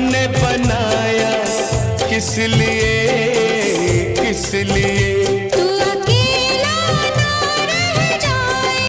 ने बनाया। किस लिए किस लिए?